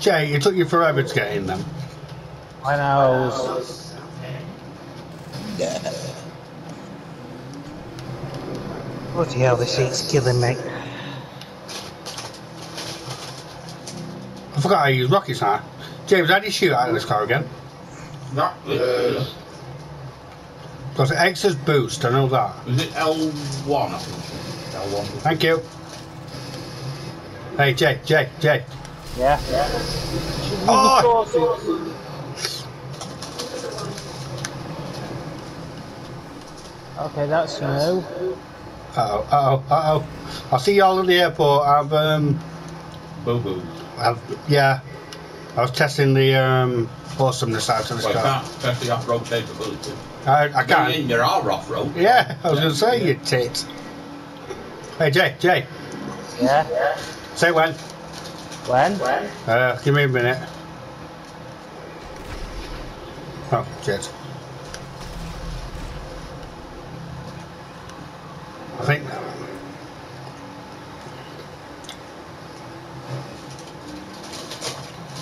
Jay, it took you forever to get in them. I know. Bloody hell, this heat's killing me. I forgot how to use rockets now. James, how do you shoot out of this car again? That is, Because it extras boost, I know that. is it L1? I think. L1. Thank you. Hey, Jay, Jay, Jay. Yeah? Oh! Okay, that's new. Uh-oh, uh-oh, uh-oh. I'll see y'all at the airport. I've, um, Boo boo. I've, yeah. I was testing the, um, awesomeness out of this Well, you car. can't test the off-road capability. I, I can't. there are off-road. Yeah, I was going to say, you tit. Hey, Jay, Jay, Yeah? say when. When? Uh, give me a minute. Oh, shit. I think.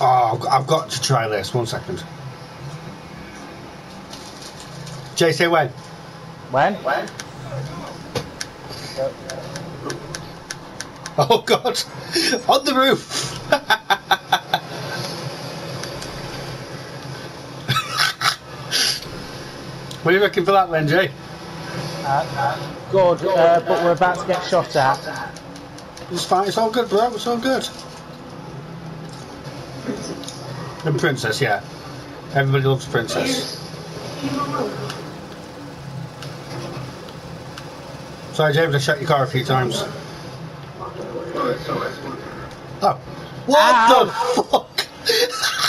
Oh, I've got- to try this. One second. Jay, say when. When? When? Oh God! On the roof. what are you looking for that then, Jay? Uh, good, uh, but we're about to get shot at. It's fine. It's all good, bro. It's all good. The princess, yeah. Everybody loves princess. Sorry, James. I shut your car a few times. Oh, what Ow. the fuck?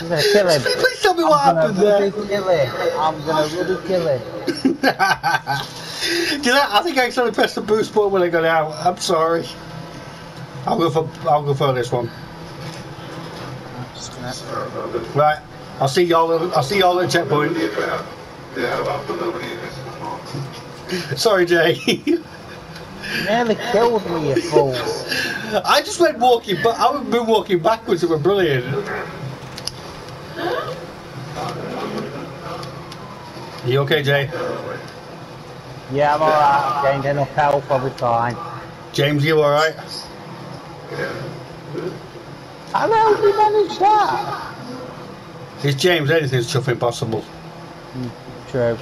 I'm gonna kill him. Please tell me what I'm happened gonna there. really kill him. I'm gonna really kill him. Do you know, I think I accidentally pressed the boost button when I got out. I'm sorry. I'll go for I'll go for this one. I'm just gonna... Right. I'll see y'all. at- I'll see y'all at the checkpoint. Sorry, Jay. You nearly killed me, you fool. I just went walking, but I've been walking backwards. It was brilliant. You okay, Jay? Yeah, I'm alright. Gained enough health. I'll be fine. James, you all right? How the hell did you manage that? It's James. Anything's chuffing possible. Mm, true.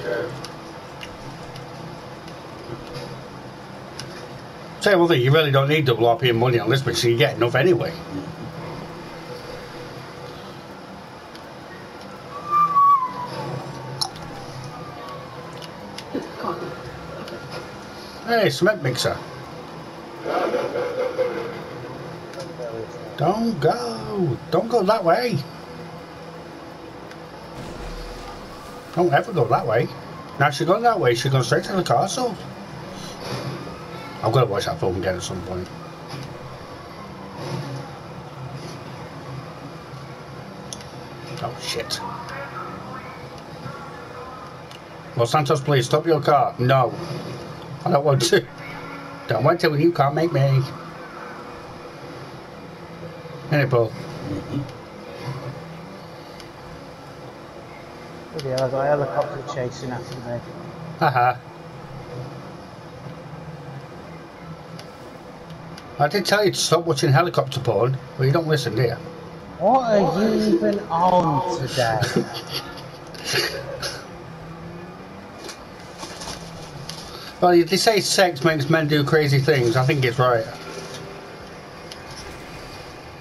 Say one thing, you really don't need double RPM money on this machine. You get enough anyway. Hey, cement mixer. Don't go. Don't go that way. Don't ever go that way. Now she's going that way. She's going straight to the castle. I've got to watch that film again at some point. Oh shit. Los Santos, please stop your car. No. I don't want to. Don't want to when you can't make me. Any Paul? Hell, I got a helicopter chasing after me. Haha. I did tell you to stop watching helicopter porn, but you don't listen, do you? What are you even on today? Well, they say sex makes men do crazy things. I think it's right.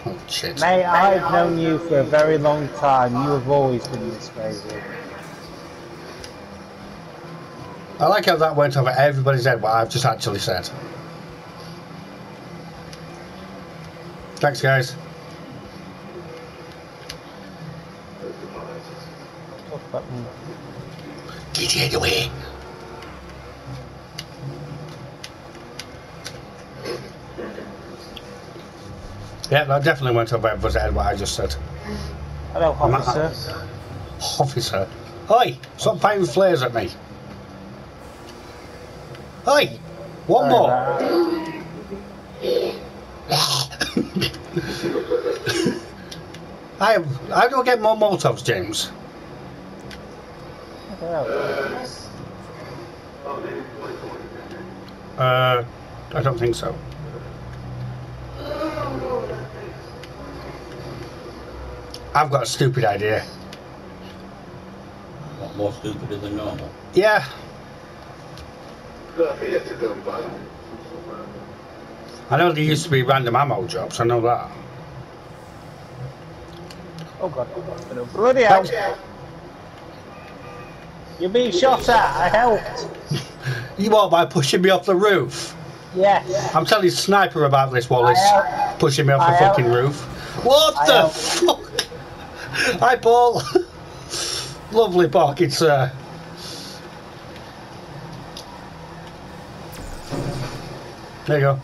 Oh, shit. Mate, I've known you for a very long time. You have always been this crazy. I like how that went over everybody's head, what I've just actually said. Thanks, guys. Talk about me. Get out of Yeah, I definitely went over everyone's head what I just said. Hello, officer. Officer. Oi! Stop firing flares at me. Oi! One more! I. How do I get more Molotovs, James? Uh, I don't think so. I've got a stupid idea. What more stupider than normal? Yeah, I know there used to be random ammo jobs, I know that. Oh god. Bloody hell. Thanks. You're being shot at. I helped. You what, by pushing me off the roof? Yes. I'm telling Sniper about this, Wallace. Pushing me off the I fucking roof. What I the fuck? Hi, Paul. Lovely parking, sir. There you go.